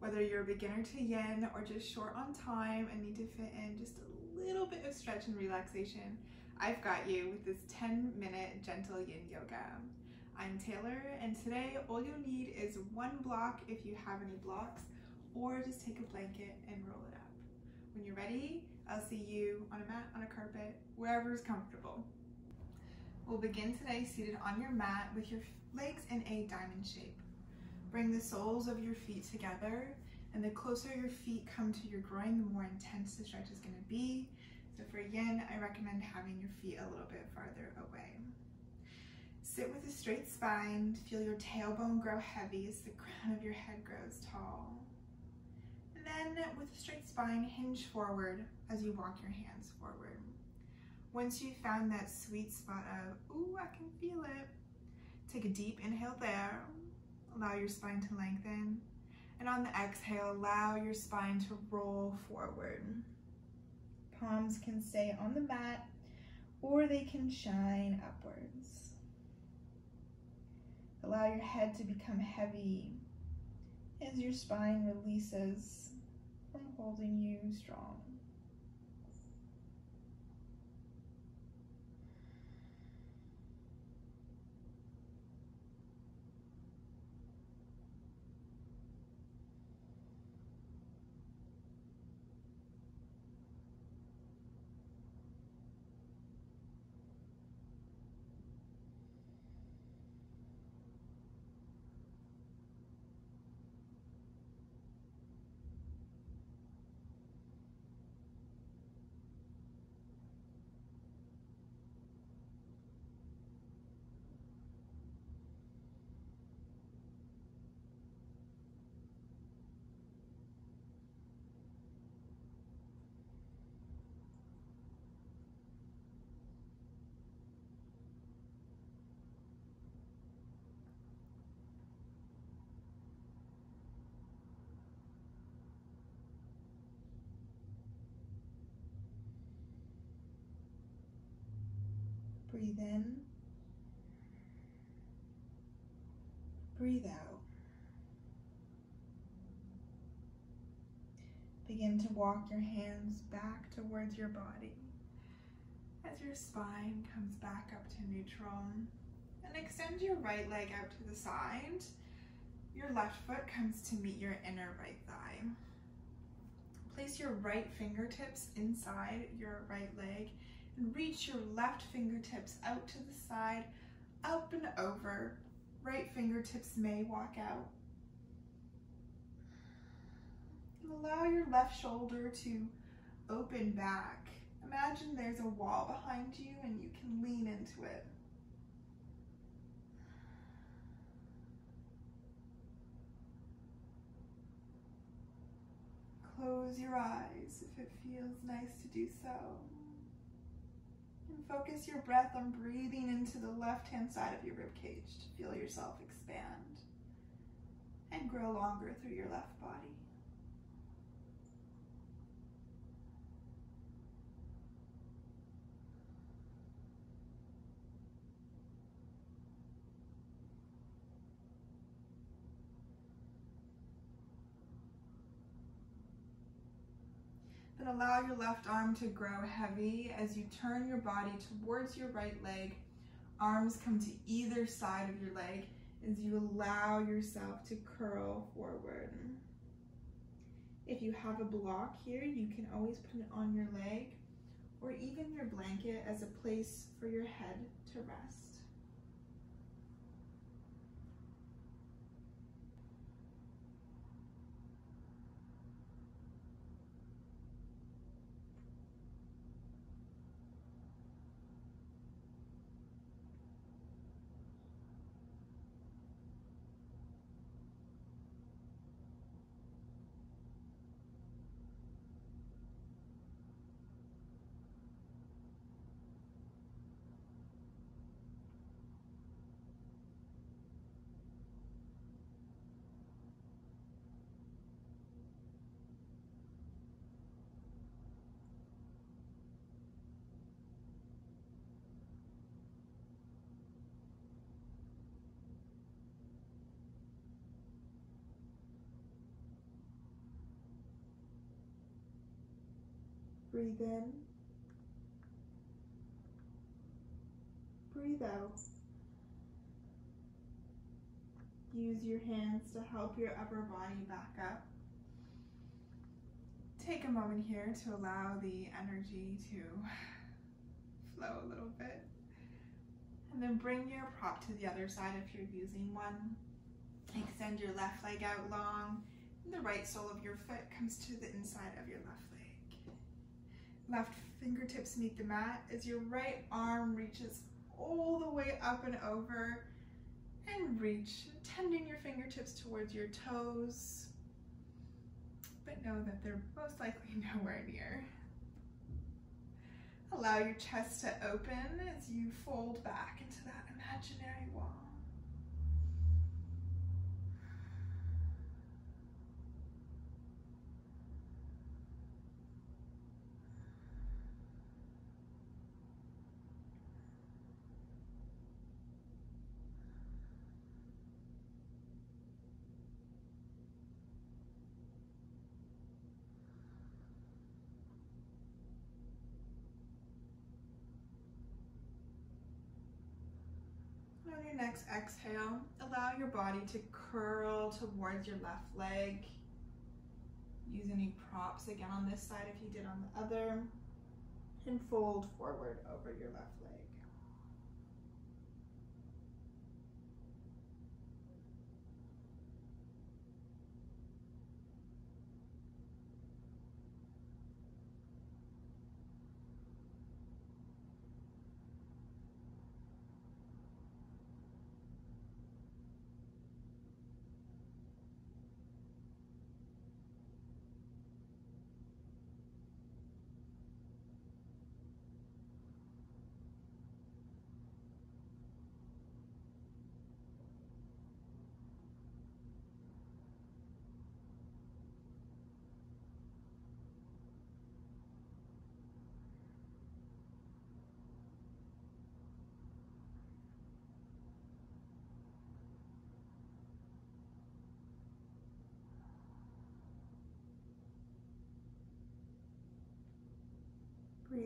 Whether you're a beginner to yin or just short on time and need to fit in just a little bit of stretch and relaxation, I've got you with this 10 minute gentle yin yoga. I'm Taylor and today all you'll need is one block if you have any blocks or just take a blanket and roll it up. When you're ready, I'll see you on a mat, on a carpet, wherever is comfortable. We'll begin today seated on your mat with your legs in a diamond shape. Bring the soles of your feet together and the closer your feet come to your groin, the more intense the stretch is gonna be. So for yin, I recommend having your feet a little bit farther away. Sit with a straight spine, feel your tailbone grow heavy as the crown of your head grows tall. And then with a straight spine, hinge forward as you walk your hands forward. Once you've found that sweet spot of, ooh, I can feel it, take a deep inhale there, Allow your spine to lengthen. And on the exhale, allow your spine to roll forward. Palms can stay on the mat or they can shine upwards. Allow your head to become heavy as your spine releases from holding you strong. Breathe in. Breathe out. Begin to walk your hands back towards your body as your spine comes back up to neutral. And extend your right leg out to the side. Your left foot comes to meet your inner right thigh. Place your right fingertips inside your right leg and reach your left fingertips out to the side, up and over. Right fingertips may walk out. And allow your left shoulder to open back. Imagine there's a wall behind you and you can lean into it. Close your eyes if it feels nice to do so. And focus your breath on breathing into the left-hand side of your rib cage to feel yourself expand and grow longer through your left body. Then allow your left arm to grow heavy as you turn your body towards your right leg. Arms come to either side of your leg as you allow yourself to curl forward. If you have a block here, you can always put it on your leg or even your blanket as a place for your head to rest. Breathe in. Breathe out. Use your hands to help your upper body back up. Take a moment here to allow the energy to flow a little bit. And then bring your prop to the other side if you're using one. Extend your left leg out long. And the right sole of your foot comes to the inside of your left leg. Left fingertips meet the mat as your right arm reaches all the way up and over and reach, tending your fingertips towards your toes, but know that they're most likely nowhere near. Allow your chest to open as you fold back into that imaginary wall. On your next exhale, allow your body to curl towards your left leg. Use any props again on this side if you did on the other. And fold forward over your left leg.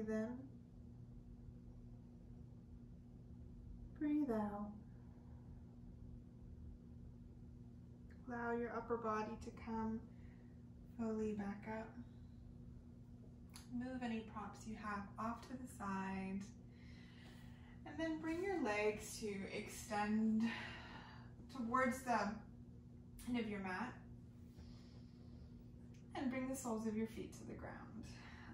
Breathe in. Breathe out. Allow your upper body to come fully back up. Move any props you have off to the side. And then bring your legs to extend towards the end of your mat. And bring the soles of your feet to the ground.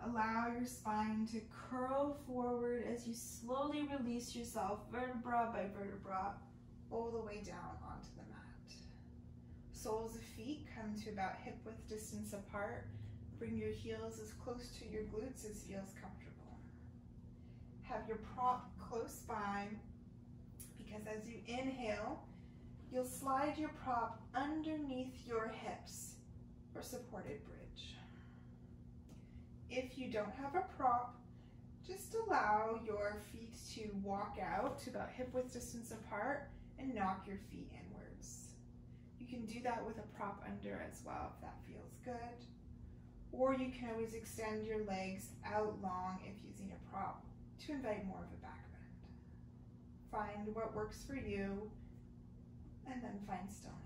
Allow your spine to curl forward as you slowly release yourself vertebra by vertebra all the way down onto the mat. Soles of feet come to about hip width distance apart. Bring your heels as close to your glutes as feels comfortable. Have your prop close by because as you inhale, you'll slide your prop underneath your hips for supported bridge. If you don't have a prop, just allow your feet to walk out to about hip width distance apart and knock your feet inwards. You can do that with a prop under as well if that feels good. Or you can always extend your legs out long if using a prop to invite more of a back bend. Find what works for you and then find stillness.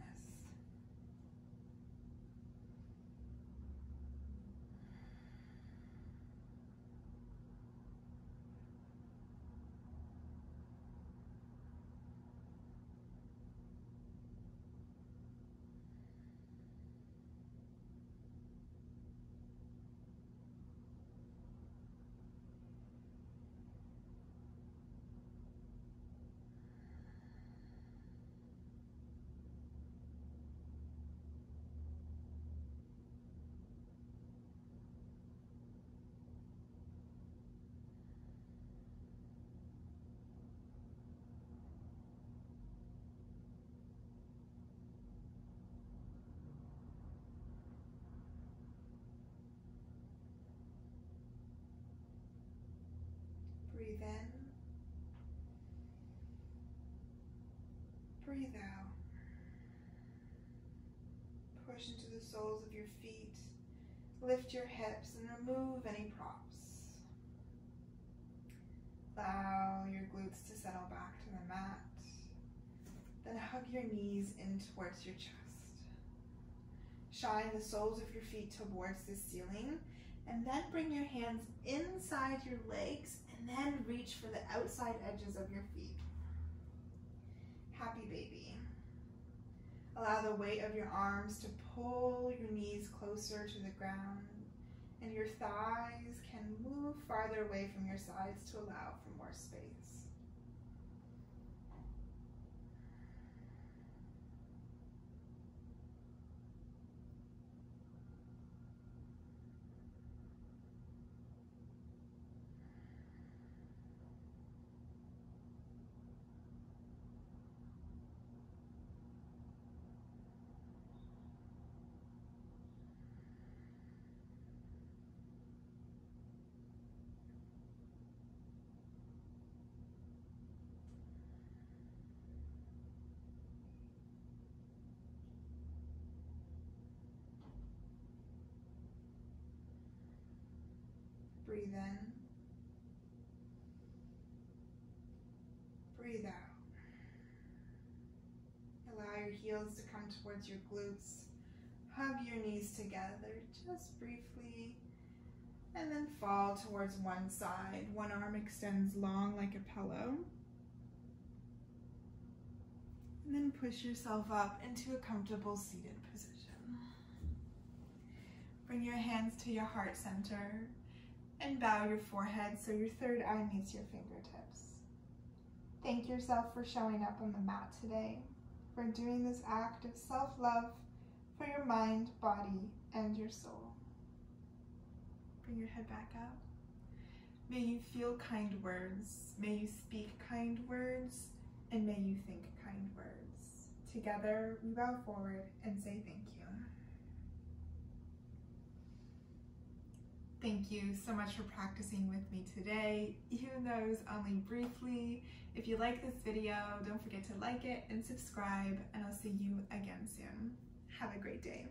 Breathe in. Breathe out. Push into the soles of your feet. Lift your hips and remove any props. Allow your glutes to settle back to the mat. Then hug your knees in towards your chest. Shine the soles of your feet towards the ceiling and then bring your hands inside your legs and then reach for the outside edges of your feet. Happy baby. Allow the weight of your arms to pull your knees closer to the ground and your thighs can move farther away from your sides to allow for more space. Breathe in. Breathe out. Allow your heels to come towards your glutes. Hug your knees together just briefly. And then fall towards one side. One arm extends long like a pillow. And then push yourself up into a comfortable seated position. Bring your hands to your heart center and bow your forehead so your third eye meets your fingertips. Thank yourself for showing up on the mat today, for doing this act of self-love for your mind, body, and your soul. Bring your head back up. May you feel kind words. May you speak kind words. And may you think kind words. Together, we bow forward and say thank you. Thank you so much for practicing with me today, even though it was only briefly. If you like this video, don't forget to like it and subscribe, and I'll see you again soon. Have a great day.